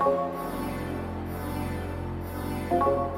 thank you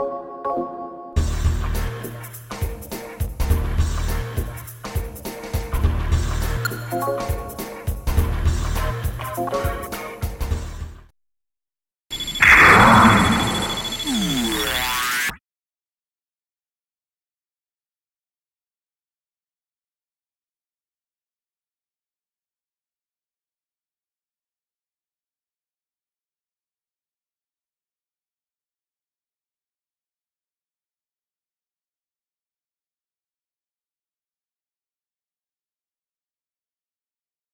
you